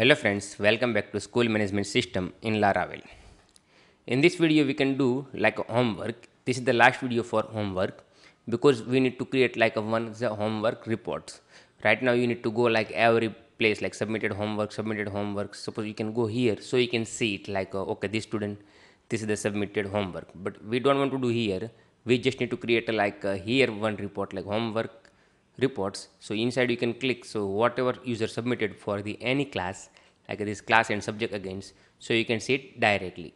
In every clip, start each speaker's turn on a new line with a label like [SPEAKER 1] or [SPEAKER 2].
[SPEAKER 1] Hello friends, welcome back to School Management System in Laravel. In this video we can do like a homework. This is the last video for homework because we need to create like a one the homework reports. Right now you need to go like every place like submitted homework, submitted homework. Suppose you can go here so you can see it like uh, okay this student this is the submitted homework. But we don't want to do here. We just need to create a, like a, here one report like homework reports. So inside you can click so whatever user submitted for the any class like this class and subject against so you can see it directly.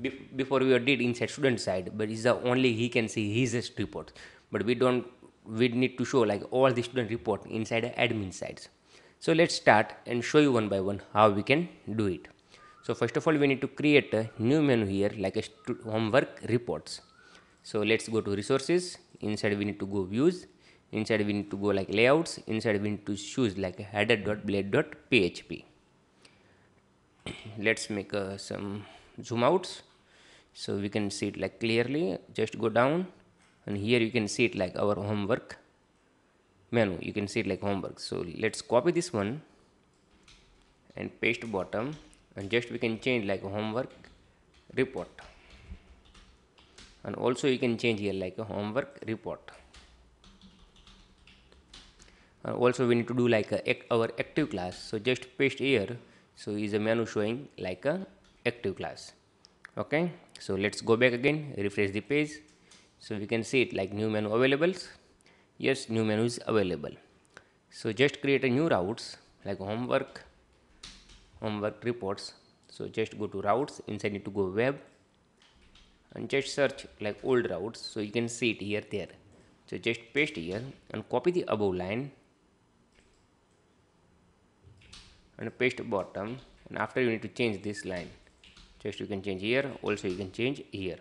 [SPEAKER 1] Bef- before we did inside student side but it's the only he can see his report. But we don't we need to show like all the student report inside admin sides so let's start and show you one by one how we can do it. So first of all we need to create a new menu here like a homework reports. So let's go to resources. Inside we need to go views inside we need to go like layouts inside we need to choose like header.blade.php let's make uh, some zoom outs. So we can see it like clearly just go down. And here you can see it like our homework menu. You can see it like homework. So let's copy this one and paste bottom. And just we can change like homework report. And also you can change here like a homework report Uh, also we need to do like a, our active class. So just paste here. So is a menu showing like a active class. Okay? So let's go back again. Refresh the page. So we can see it like new menu available yes new menu is available. So just create a new routes like homework homework reports. So just go to routes. Inside need to go web. And just search like old routes. So you can see it here there. So just paste here and copy the above line and paste bottom and after you need to change this line. Just you can change here also you can change here.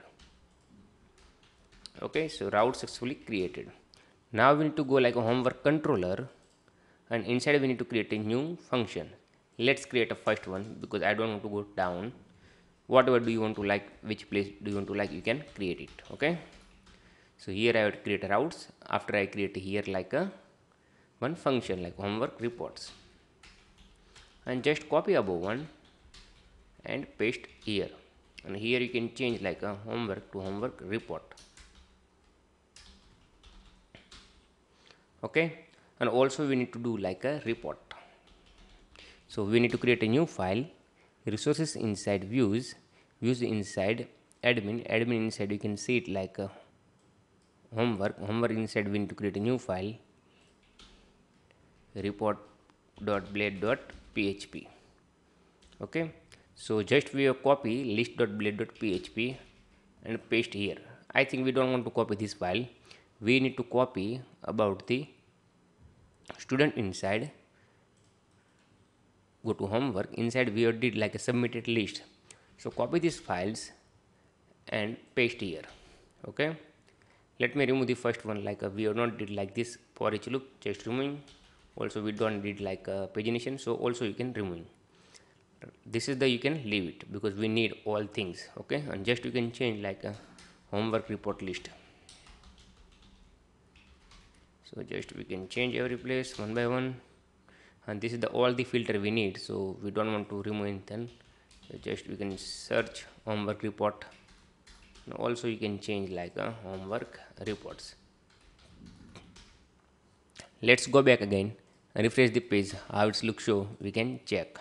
[SPEAKER 1] Okay so route successfully created. Now we need to go like a homework controller and inside we need to create a new function. Let's create a first one because i don't want to go down. Whatever do you want to like which place do you want to like you can create it okay? So here i would create routes. After i create here like a one function like homework reports and just copy above one and paste here. And here you can change like a homework to homework report. Okay? And also we need to do like a report. So we need to create a new file. Resources inside views views inside admin. Admin inside you can see it like a homework. Homework inside we need to create a new file report.blade.php okay? So just we have copy list.blade.php and paste here. I think we don't want to copy this file. We need to copy about the student inside. Go to homework. Inside we did like a submitted list. So copy these files and paste here. Okay? Let me remove the first one. Like a, we have not did like this for each loop. Just removing also we don't need like a pagination so also you can remove this is the you can leave it because we need all things okay? And just you can change like a homework report list. So just we can change every place one by one. And this is the all the filter we need so we don't want to remove anything. So just we can search homework report. And also you can change like a homework reports. Let's go back again refresh the page how it looks so we can check.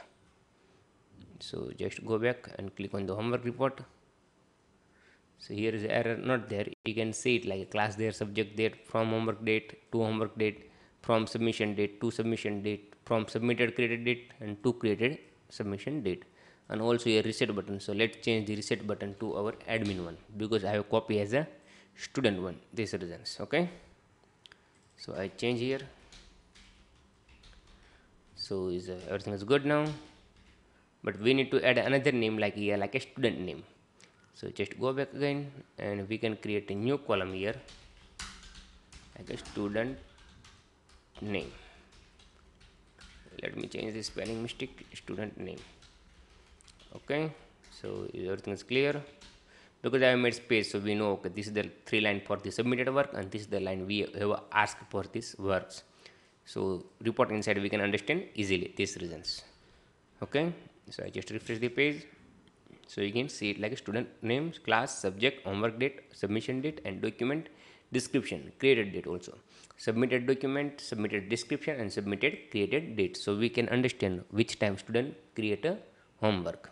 [SPEAKER 1] So just go back and click on the homework report. So here is error not there. You can see it like class there subject there from homework date to homework date from submission date to submission date from submitted created date and to created submission date. And also a reset button. So let's change the reset button to our admin one because i have copy as a student one this reasons okay? So i change here so is uh, everything is good now? But we need to add another name like here like a student name. So just go back again and we can create a new column here. Like a student name. Let me change the spelling mistake. Student name. Okay. So everything is clear. Because I have made space so we know okay this is the three line for the submitted work and this is the line we have asked for this works so report inside we can understand easily these reasons. Okay? So i just refresh the page. So you can see it like student name class subject homework date submission date and document description created date also. Submitted document submitted description and submitted created date. So we can understand which time student create a homework.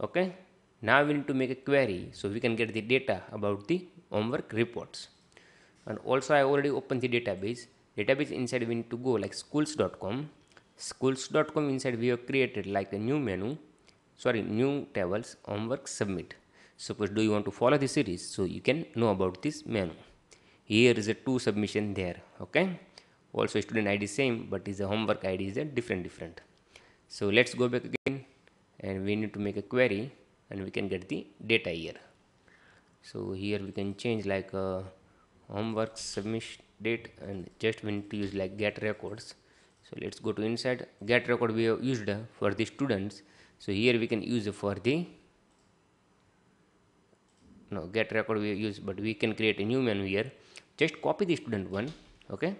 [SPEAKER 1] Okay? Now we need to make a query so we can get the data about the homework reports. And also i already opened the database database inside we need to go like schools.com schools.com inside we have created like a new menu sorry new tables homework submit. Suppose do you want to follow the series? So you can know about this menu. Here is a two submission there okay? Also student id same but is a homework id is a different different. So let's go back again and we need to make a query and we can get the data here. So here we can change like uh, homework submission date and just we need to use like get records. So let's go to inside. Get record we have used for the students. So here we can use for the no get record we use but we can create a new menu here. Just copy the student one okay?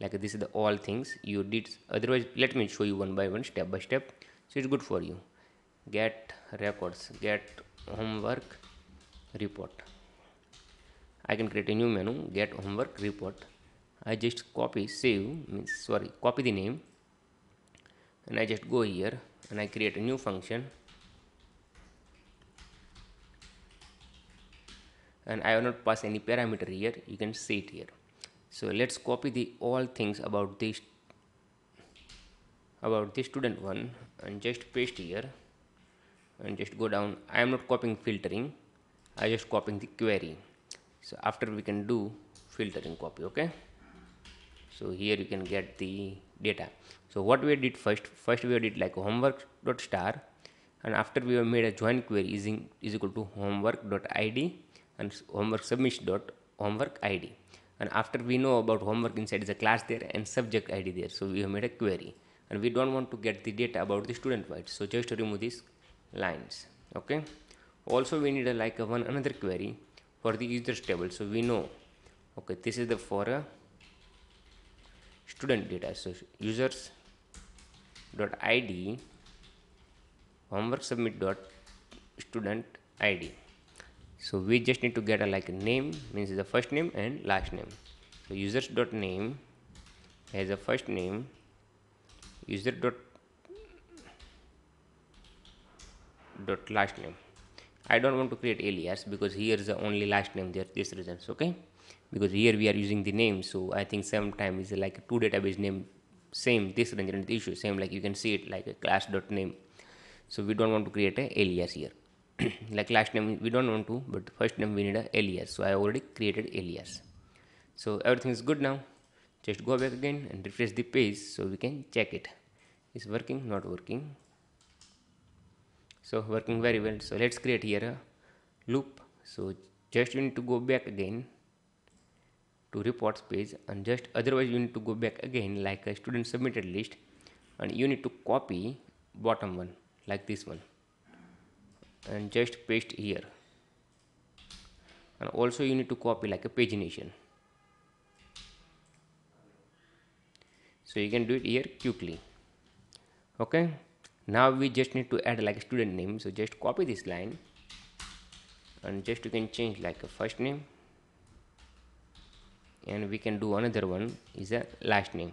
[SPEAKER 1] Like this is the all things you did. Otherwise let me show you one by one step by step. So it's good for you. Get records. Get homework report I can create a new menu get homework report. I just copy save means sorry copy the name. And I just go here and I create a new function. And I will not pass any parameter here. You can see it here. So let's copy the all things about this about the student one and just paste here and just go down. I am not copying filtering. I just copying the query so after we can do filtering copy okay? So here you can get the data. So what we did first first we did like homework dot star and after we have made a join query using is equal to homework dot id and homework submission dot homework id and after we know about homework inside is a class there and subject id there so we have made a query. And we don't want to get the data about the student wide so just remove these lines okay? Also we need a like a one another query for the users table so we know okay this is the for a student data. So users dot id homework submit dot student id so we just need to get a like name means the first name and last name. So users dot name has a first name. User dot dot last name I don't want to create alias because here is the only last name there this reasons okay? Because here we are using the name so I think sometimes is like two database name same this range and the issue same like you can see it like a class dot name. So we don't want to create a alias here. Like last name we don't want to but first name we need a alias so I already created alias. So everything is good now. Just go back again and refresh the page so we can check it. Is working not working so working very well. So let's create here a loop. So just you need to go back again to reports page and just otherwise you need to go back again like a student submitted list and you need to copy bottom one like this one. And just paste here. And also you need to copy like a pagination. So you can do it here quickly. Okay now we just need to add like student name. So just copy this line. And just you can change like a first name. And we can do another one. Is a last name.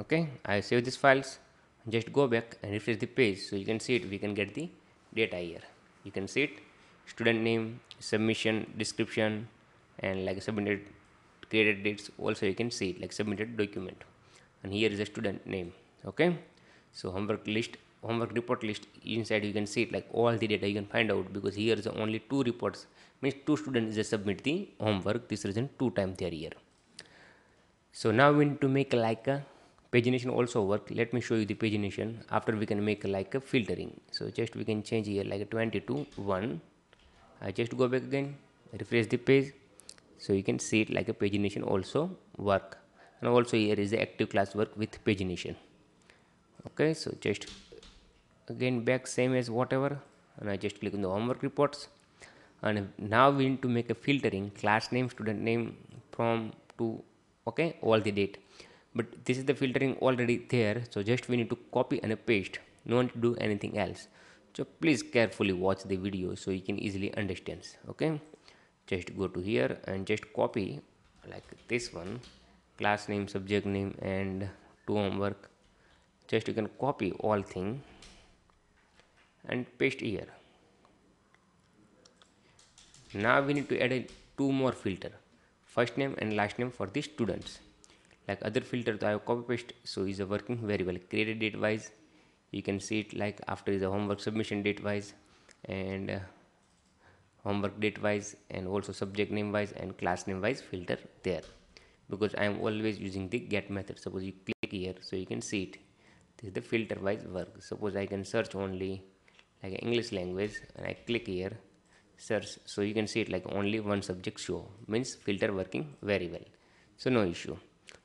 [SPEAKER 1] Okay I save these files. Just go back and refresh the page. So you can see it. We can get the data here. You can see it. Student name submission description and like submitted created dates also you can see it like submitted document. And here is a student name okay? So homework list homework report list inside you can see it like all the data you can find out because here is only two reports. Means two students just submit the homework this reason two times they year so now we need to make like a pagination also work. Let me show you the pagination. After we can make like a filtering. So just we can change here like a 20 to 1 I just go back again refresh the page so you can see it like a pagination also work. And also here is the active class work with pagination. Okay so just again back same as whatever. And I just click on the homework reports. And now we need to make a filtering class name student name from to okay all the date. But this is the filtering already there. So just we need to copy and paste. No need to do anything else. So please carefully watch the video so you can easily understand okay just go to here and just copy like this one class name subject name and to homework. Just you can copy all thing and paste here. Now we need to add a two more filter first name and last name for the students. Like other filter I have copy paste so is working very well. Created date wise you can see it like after is a homework submission date wise and uh, homework date wise and also subject name wise and class name wise filter there. Because I am always using the get method. Suppose you click here so you can see it. This is the filter wise work. Suppose I can search only like English language and I click here search so you can see it like only one subject show. Means filter working very well. So no issue.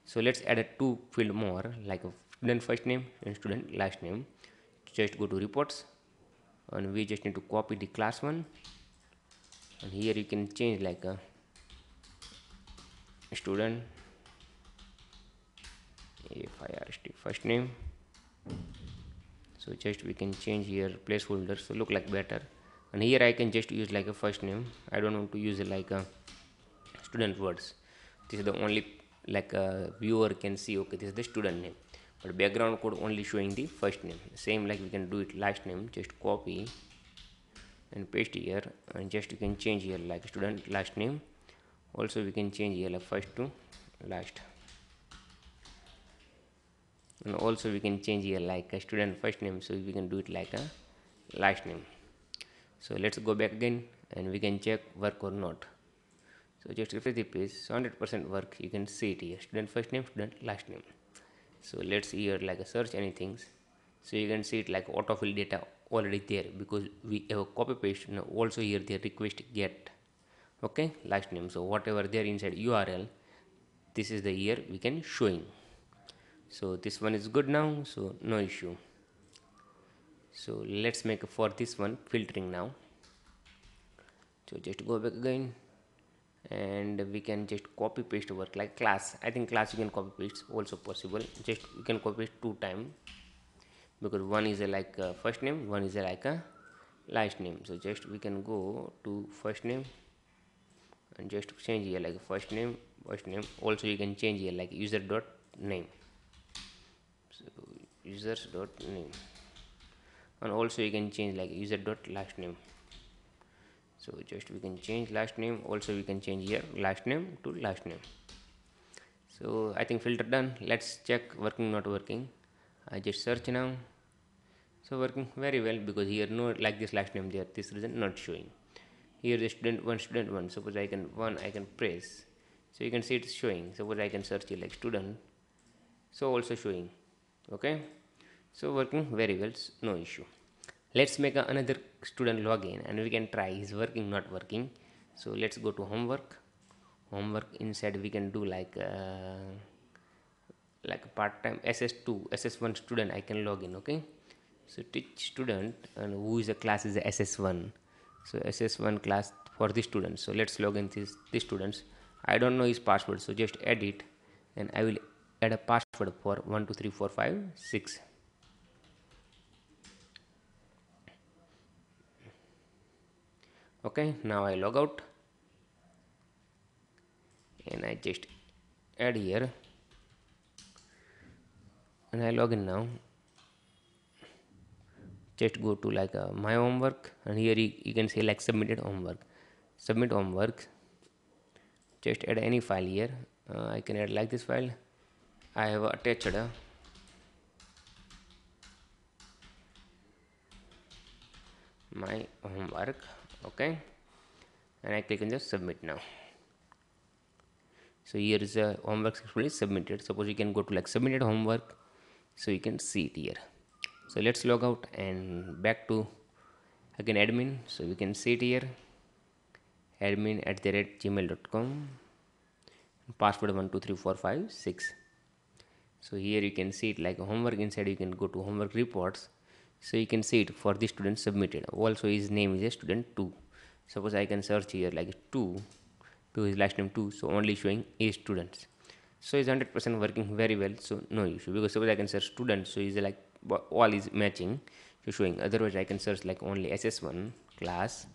[SPEAKER 1] So let's add a two field more like a student first name and student last name. Just go to reports and we just need to copy the class one and here you can change like a student. If I FIRST first name. So just we can change here placeholder so look like better. And here I can just use like a first name. I don't want to use it like a student words. This is the only like a viewer can see okay this is the student name. But background code only showing the first name. Same like we can do it last name just copy and paste here and just you can change here like student last name. Also we can change here like first to last. And also we can change here like a student first name so we can do it like a last name. So let's go back again and we can check work or not. So just refresh the page. 100% work you can see it here. Student first name student last name. So let's see here like a search anything so you can see it like autofill data already there because we have copy paste now also here the request get. Okay last name. So whatever there inside url this is the year we can showing so this one is good now so no issue. So let's make for this one filtering now. So just go back again and we can just copy paste work like class. I think class you can copy paste also possible. Just you can copy paste two time because one is a like a first name one is a like a last name. So just we can go to first name and just change here like first name first name. Also you can change here like user dot name. So users dot name. And also you can change like user dot last name. So just we can change last name. Also we can change here last name to last name. So i think filter done. Let's check working not working. I just search now so working very well because here no like this last name there this reason not showing. Here the student one student one suppose i can one i can press. So you can see it's showing. Suppose i can search like student. So also showing. Okay? So working very well no issue. Let's make another student login and we can try. Is working not working. So let's go to homework. Homework inside we can do like uh, like part-time ss2 ss1 student i can log in okay so teach student and who is a class is a ss1 so ss1 class for the students. So let's log in this these students. I don't know his password so just edit and i will add a password for 1 2 3 4 5 6 okay now I log out and I just add here. And I log in now just go to like uh, my homework and here you, you, can say like submitted homework. Submit homework. Just add any file here. Uh, I can add like this file. I have attached a my homework. Okay. And I click on the submit now. So here is a homework successfully submitted. Suppose you can go to like submitted homework. So you can see it here so let's log out and back to again admin. So we can see it here. Admin at the rate gmail.com password 123456 so here you can see it like homework inside. You can go to homework reports. So you can see it for the student submitted. Also his name is a student 2 suppose I can search here like 2 to his last name 2 so only showing a students. So it's 100% working very well. So no issue. Because suppose i can search student so he's like all is matching so showing. Otherwise i can search like only ss1 class.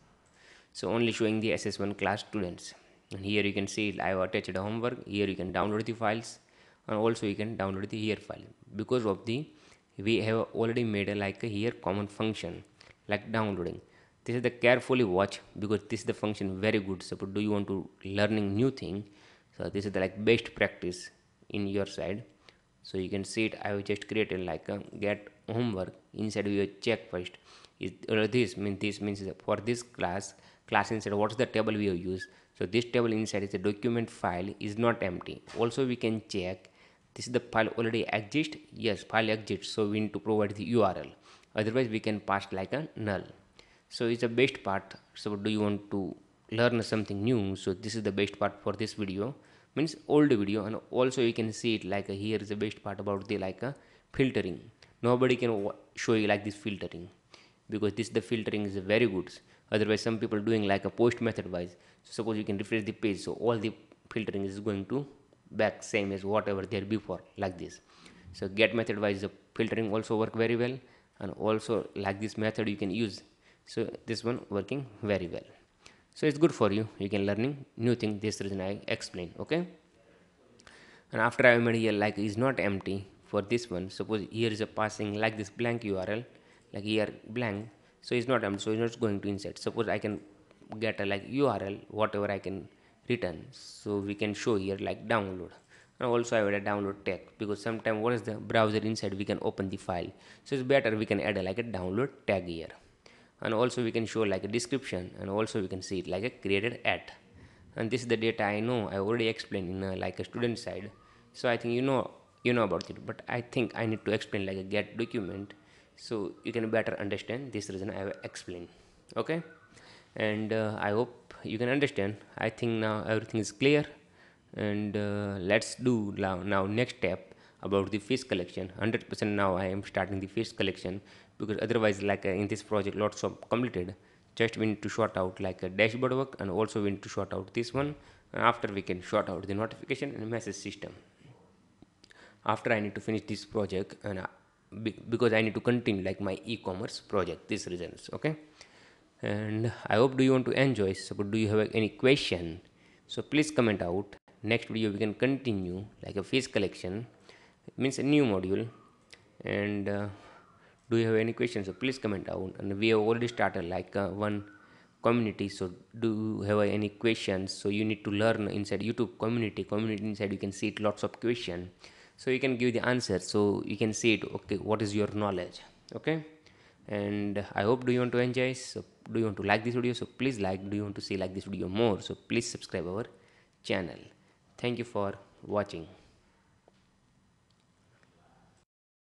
[SPEAKER 1] So only showing the ss1 class students. And here you can see i have attached a homework. Here you can download the files. And also you can download the here file. Because of the we have already made a like a here common function like downloading. This is the carefully watch because this is the function very good. Suppose do you want to learning new thing? So this is the like best practice in your side so you can see it i have just created like a get homework inside we check first is uh, this means this means for this class class inside what's the table we have used? So this table inside is a document file is not empty. Also we can check this is the file already exist? Yes file exists so we need to provide the url otherwise we can pass like a null. So it's the best part. So do you want to learn something new? So this is the best part for this video means old video and also you can see it like a, here is the best part about the like a filtering. Nobody can show you like this filtering because this the filtering is very good. Otherwise some people doing like a post method wise. So suppose you can refresh the page so all the filtering is going to back same as whatever there before like this. So get method wise the filtering also work very well and also like this method you can use. So this one working very well so it's good for you. You can learning new thing. This reason i explain okay? And after i made here like is not empty for this one. Suppose here is a passing like this blank url like here blank. So it's not empty. So it's not going to insert. Suppose i can get a like url whatever i can return. So we can show here like download. And also I add a download tag because sometimes what is the browser inside we can open the file. So it's better we can add a, like a download tag here and also we can show like a description and also we can see it like a created at. And this is the data I know I already explained in a, like a student side. So I think you know you know about it but I think I need to explain like a get document so you can better understand this reason I have explained okay? And uh, I hope you can understand. I think now everything is clear. And uh, let's do now, now next step about the fees collection. 100% now I am starting the fees collection because otherwise like uh, in this project lots of completed. Just we need to sort out like a dashboard work and also we need to sort out this one. And after we can sort out the notification and message system. After I need to finish this project and uh, because I need to continue like my e-commerce project these reasons okay? And I hope do you want to enjoy? So do you have any question? So please comment out. Next video we can continue like a fees collection. It means a new module. And uh, do you have any questions? So please comment down. And we have already started like uh, one community. So do you have any questions? So you need to learn inside youtube community. Community inside you can see it lots of question. So you can give the answer. So you can see it. Okay what is your knowledge? Okay? And i hope do you want to enjoy? So do you want to like this video? So please like. Do you want to see like this video more? So please subscribe our channel. Thank you for watching